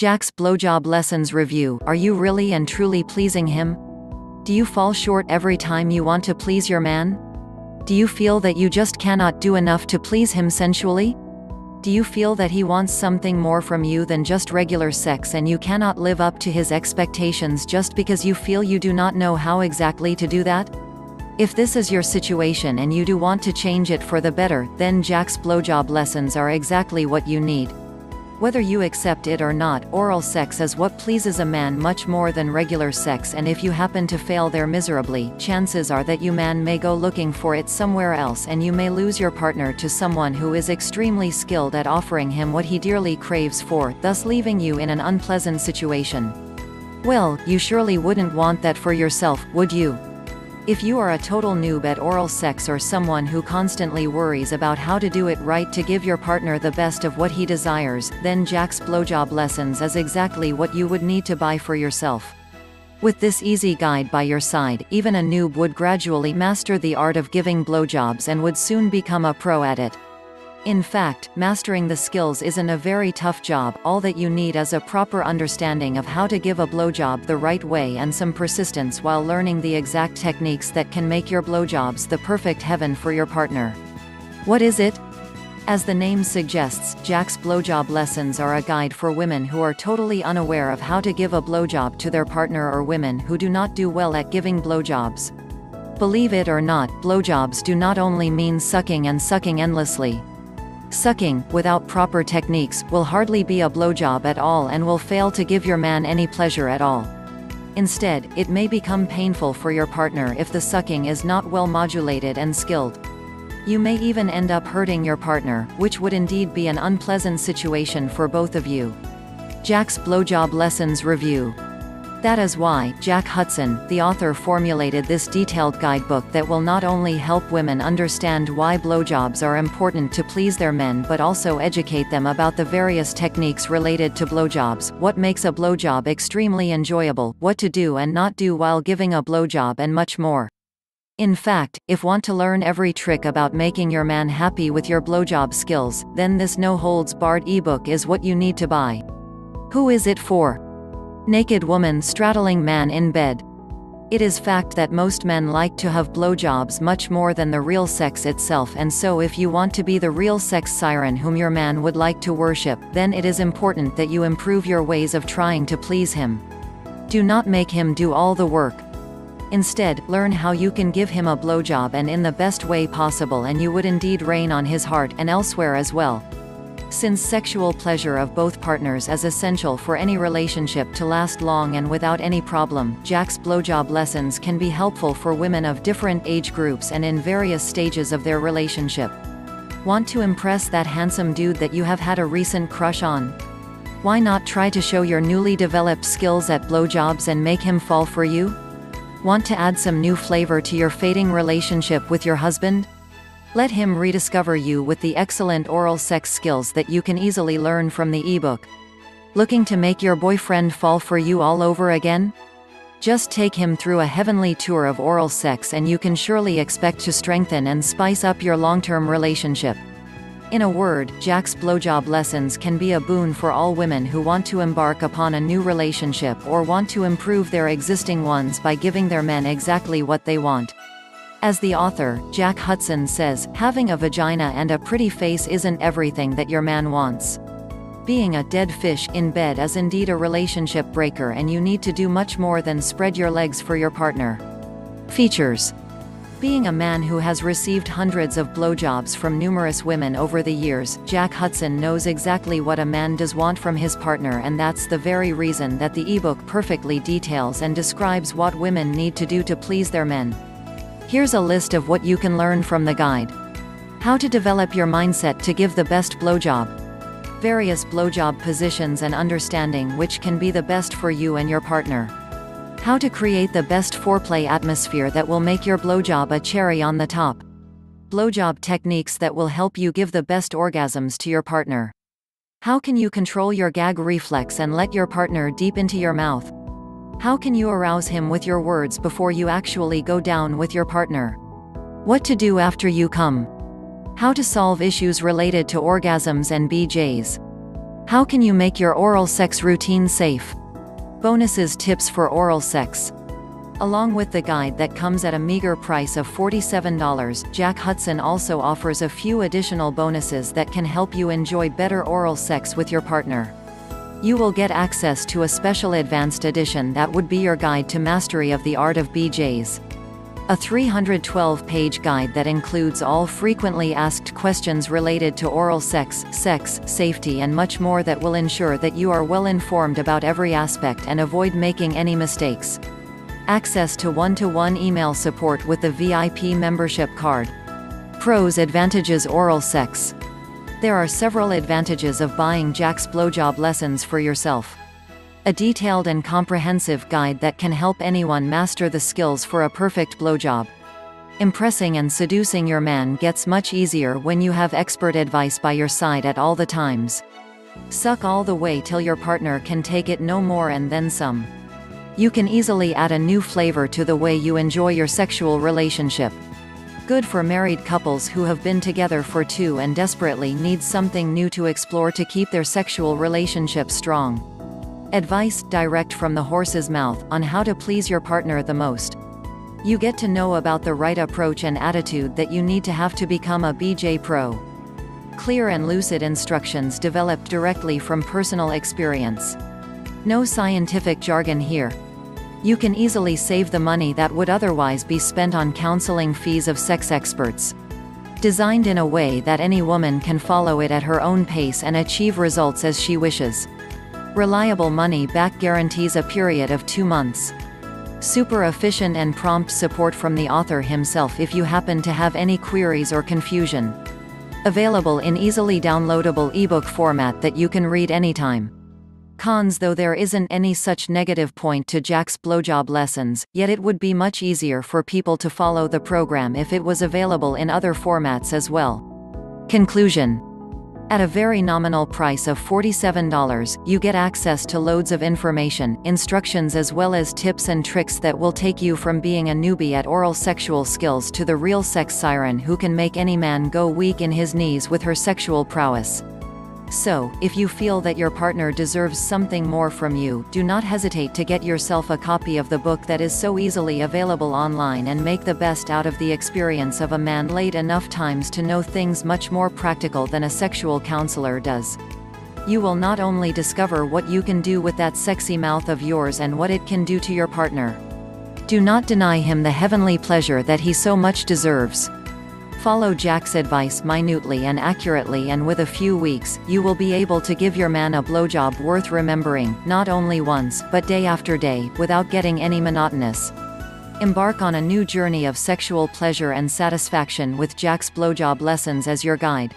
Jack's Blowjob Lessons Review Are you really and truly pleasing him? Do you fall short every time you want to please your man? Do you feel that you just cannot do enough to please him sensually? Do you feel that he wants something more from you than just regular sex and you cannot live up to his expectations just because you feel you do not know how exactly to do that? If this is your situation and you do want to change it for the better, then Jack's blowjob lessons are exactly what you need. Whether you accept it or not, oral sex is what pleases a man much more than regular sex and if you happen to fail there miserably, chances are that you man may go looking for it somewhere else and you may lose your partner to someone who is extremely skilled at offering him what he dearly craves for, thus leaving you in an unpleasant situation. Well, you surely wouldn't want that for yourself, would you? If you are a total noob at oral sex or someone who constantly worries about how to do it right to give your partner the best of what he desires, then Jack's Blowjob Lessons is exactly what you would need to buy for yourself. With this easy guide by your side, even a noob would gradually master the art of giving blowjobs and would soon become a pro at it. In fact, mastering the skills isn't a very tough job, all that you need is a proper understanding of how to give a blowjob the right way and some persistence while learning the exact techniques that can make your blowjobs the perfect heaven for your partner. What is it? As the name suggests, Jack's Blowjob Lessons are a guide for women who are totally unaware of how to give a blowjob to their partner or women who do not do well at giving blowjobs. Believe it or not, blowjobs do not only mean sucking and sucking endlessly. Sucking, without proper techniques, will hardly be a blowjob at all and will fail to give your man any pleasure at all. Instead, it may become painful for your partner if the sucking is not well modulated and skilled. You may even end up hurting your partner, which would indeed be an unpleasant situation for both of you. Jack's Blowjob Lessons Review that is why, Jack Hutson, the author formulated this detailed guidebook that will not only help women understand why blowjobs are important to please their men but also educate them about the various techniques related to blowjobs, what makes a blowjob extremely enjoyable, what to do and not do while giving a blowjob and much more. In fact, if want to learn every trick about making your man happy with your blowjob skills, then this no-holds-barred ebook is what you need to buy. Who is it for? Naked woman straddling man in bed. It is fact that most men like to have blowjobs much more than the real sex itself and so if you want to be the real sex siren whom your man would like to worship, then it is important that you improve your ways of trying to please him. Do not make him do all the work. Instead, learn how you can give him a blowjob and in the best way possible and you would indeed reign on his heart and elsewhere as well. Since sexual pleasure of both partners is essential for any relationship to last long and without any problem, Jack's blowjob lessons can be helpful for women of different age groups and in various stages of their relationship. Want to impress that handsome dude that you have had a recent crush on? Why not try to show your newly developed skills at blowjobs and make him fall for you? Want to add some new flavor to your fading relationship with your husband? Let him rediscover you with the excellent oral sex skills that you can easily learn from the ebook. Looking to make your boyfriend fall for you all over again? Just take him through a heavenly tour of oral sex and you can surely expect to strengthen and spice up your long-term relationship. In a word, Jack's blowjob lessons can be a boon for all women who want to embark upon a new relationship or want to improve their existing ones by giving their men exactly what they want. As the author, Jack Hutson says, having a vagina and a pretty face isn't everything that your man wants. Being a dead fish in bed is indeed a relationship breaker and you need to do much more than spread your legs for your partner. Features being a man who has received hundreds of blowjobs from numerous women over the years, Jack Hutson knows exactly what a man does want from his partner and that's the very reason that the ebook perfectly details and describes what women need to do to please their men. Here's a list of what you can learn from the guide. How to develop your mindset to give the best blowjob. Various blowjob positions and understanding which can be the best for you and your partner. How to create the best foreplay atmosphere that will make your blowjob a cherry on the top. Blowjob techniques that will help you give the best orgasms to your partner. How can you control your gag reflex and let your partner deep into your mouth? How can you arouse him with your words before you actually go down with your partner? What to do after you come? How to solve issues related to orgasms and BJs? How can you make your oral sex routine safe? Bonuses tips for oral sex. Along with the guide that comes at a meager price of $47, Jack Hutson also offers a few additional bonuses that can help you enjoy better oral sex with your partner. You will get access to a special advanced edition that would be your guide to mastery of the art of BJ's. A 312-page guide that includes all frequently asked questions related to oral sex, sex, safety and much more that will ensure that you are well informed about every aspect and avoid making any mistakes. Access to one-to-one -one email support with the VIP membership card. Pros Advantages Oral sex. There are several advantages of buying Jack's blowjob lessons for yourself. A detailed and comprehensive guide that can help anyone master the skills for a perfect blowjob. Impressing and seducing your man gets much easier when you have expert advice by your side at all the times. Suck all the way till your partner can take it no more and then some. You can easily add a new flavor to the way you enjoy your sexual relationship. Good for married couples who have been together for two and desperately need something new to explore to keep their sexual relationship strong. Advice, direct from the horse's mouth, on how to please your partner the most. You get to know about the right approach and attitude that you need to have to become a BJ Pro. Clear and lucid instructions developed directly from personal experience. No scientific jargon here, you can easily save the money that would otherwise be spent on counseling fees of sex experts. Designed in a way that any woman can follow it at her own pace and achieve results as she wishes. Reliable money back guarantees a period of two months. Super efficient and prompt support from the author himself if you happen to have any queries or confusion. Available in easily downloadable ebook format that you can read anytime. Cons Though there isn't any such negative point to Jack's blowjob lessons, yet it would be much easier for people to follow the program if it was available in other formats as well. Conclusion at a very nominal price of $47, you get access to loads of information, instructions as well as tips and tricks that will take you from being a newbie at oral sexual skills to the real sex siren who can make any man go weak in his knees with her sexual prowess. So, if you feel that your partner deserves something more from you, do not hesitate to get yourself a copy of the book that is so easily available online and make the best out of the experience of a man late enough times to know things much more practical than a sexual counselor does. You will not only discover what you can do with that sexy mouth of yours and what it can do to your partner. Do not deny him the heavenly pleasure that he so much deserves. Follow Jack's advice minutely and accurately and with a few weeks, you will be able to give your man a blowjob worth remembering, not only once, but day after day, without getting any monotonous. Embark on a new journey of sexual pleasure and satisfaction with Jack's blowjob lessons as your guide.